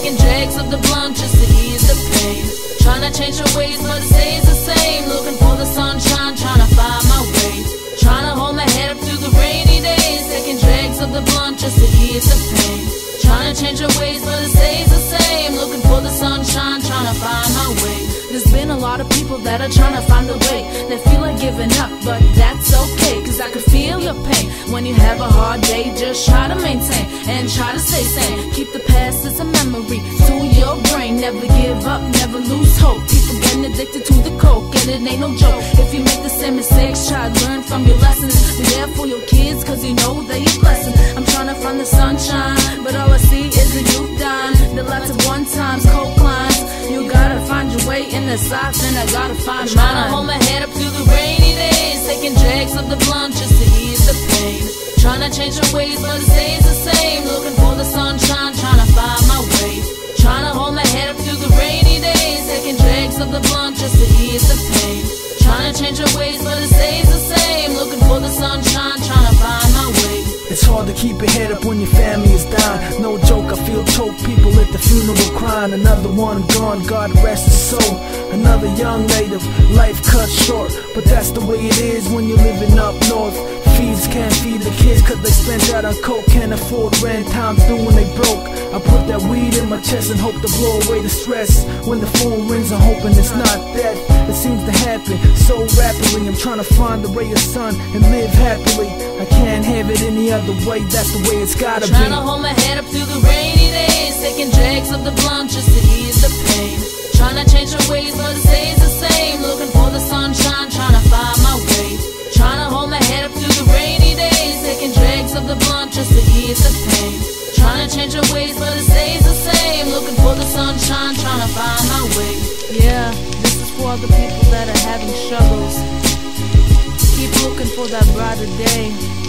drags of the blunt just to ease the pain. Trying to change your ways, but it stays the same. Looking for the sunshine, trying to find my way. Trying to hold my head up through the rainy days. Taking drags of the blunt just to ease the pain. Trying to change your ways, but it stays the same. Looking for the sunshine, trying to find my way. There's been a lot of people that are trying to find a way. They feel like giving up, but that's okay. Cause I could feel your pain. When you have a hard day, just try to maintain and try to stay sane. Past as a memory to your brain. Never give up, never lose hope. People getting addicted to the coke, and it ain't no joke. If you make the same mistakes, try to learn from your lessons. Be there for your kids, cause you know they a blessing. I'm trying to find the sunshine, but all I see is the youth dying. The lots of one times, coke lines. You gotta find your way in the south, and I gotta find mine. Trying to hold my head up through the rainy days, taking drags of the blunt just to ease the pain. Trying to change your ways, but it stays the same. Looking for the of the blunt just to ease the pain. Trying to change your ways, but it stays the same. Looking for the sunshine, trying to find my way. It's hard to keep your head up when your family is dying. No joke, I feel choked. People at the funeral crying. Another one gone, God rest his soul. Another young native, life cut short. But that's the way it is when you're living up north. Feeds can't feed the kids cause they spent out on coke. Can't afford rent, times when they broke. Chest and hope to blow away the stress. When the phone rings, I'm hoping it's not that. It seems to happen so rapidly. I'm trying to find the ray of sun and live happily. I can't have it any other way, that's the way it's gotta be. Trying to hold my head up through the rainy days, taking drags of the blunt just to ease the pain. Trying to change your ways, but it stays the same. Looking for the sunshine, trying to find my way. Trying to hold my head up through the rainy days, taking drags of the blunt just to ease the pain. Change your ways, but it stays the same. Looking for the sunshine, trying to find my way. Yeah, this is for the people that are having struggles. Keep looking for that brighter day.